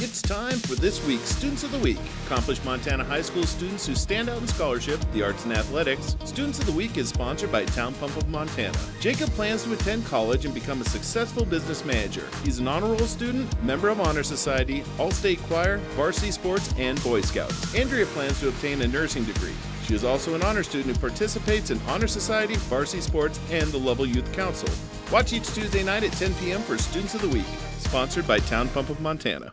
It's time for this week's Students of the Week. Accomplished Montana High School students who stand out in scholarship, the arts, and athletics. Students of the Week is sponsored by Town Pump of Montana. Jacob plans to attend college and become a successful business manager. He's an honor roll student, member of Honor Society, All State Choir, varsity sports, and Boy Scouts. Andrea plans to obtain a nursing degree. She is also an honor student who participates in Honor Society, varsity sports, and the Lovell Youth Council. Watch each Tuesday night at 10 p.m. for Students of the Week, sponsored by Town Pump of Montana.